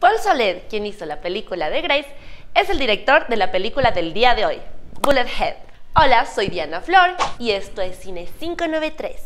Paul Soler, quien hizo la película de Grace, es el director de la película del día de hoy, Bullethead. Hola, soy Diana Flor y esto es Cine 593.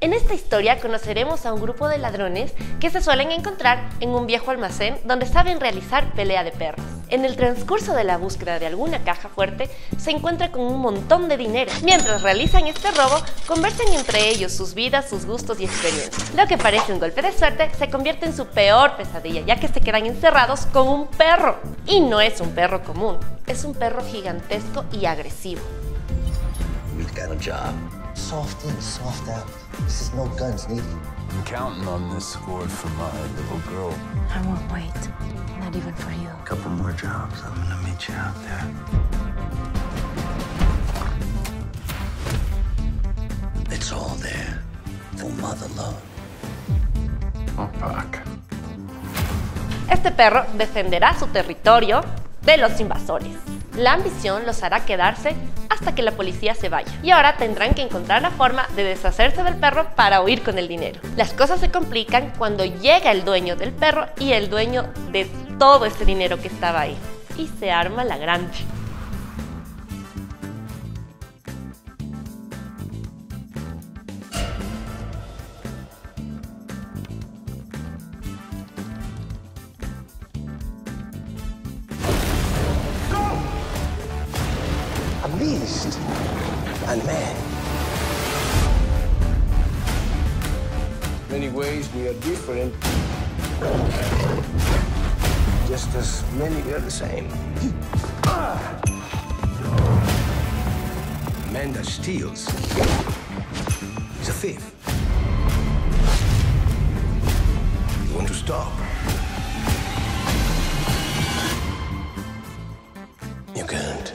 En esta historia conoceremos a un grupo de ladrones que se suelen encontrar en un viejo almacén donde saben realizar pelea de perros. En el transcurso de la búsqueda de alguna caja fuerte, se encuentra con un montón de dinero. Mientras realizan este robo, conversan entre ellos sus vidas, sus gustos y experiencias. Lo que parece un golpe de suerte se convierte en su peor pesadilla, ya que se quedan encerrados con un perro. Y no es un perro común, es un perro gigantesco y agresivo. Soft in, soft out. This is no guns needed. I'm counting on this score for my little girl. I won't wait. Not even for you. A couple more jobs. I'm gonna meet you out there. It's all there for mother love. Oh, fuck. Este perro defenderá su territorio de los invasores. La ambición los hará quedarse hasta que la policía se vaya. Y ahora tendrán que encontrar la forma de deshacerse del perro para huir con el dinero. Las cosas se complican cuando llega el dueño del perro y el dueño de todo este dinero que estaba ahí. Y se arma la grande. Beast. And man. many ways we are different. Just as many the same. A man that steals is a thief. You want to stop? You can't.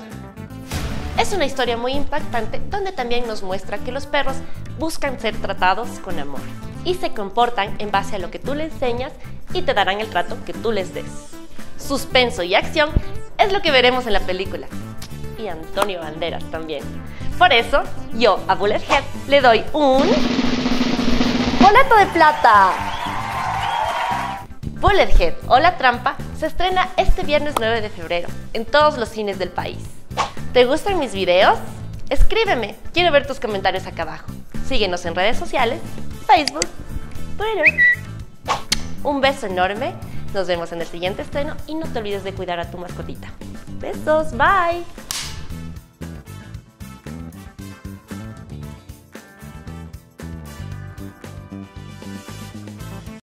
Es una historia muy impactante donde también nos muestra que los perros buscan ser tratados con amor y se comportan en base a lo que tú le enseñas y te darán el trato que tú les des. Suspenso y acción es lo que veremos en la película. Y Antonio Banderas también. Por eso, yo a Bullethead le doy un... ¡Boleto de plata! Bullethead o La Trampa se estrena este viernes 9 de febrero en todos los cines del país. ¿Te gustan mis videos? Escríbeme, quiero ver tus comentarios acá abajo. Síguenos en redes sociales, Facebook, Twitter. Un beso enorme, nos vemos en el siguiente estreno y no te olvides de cuidar a tu mascotita. Besos, bye.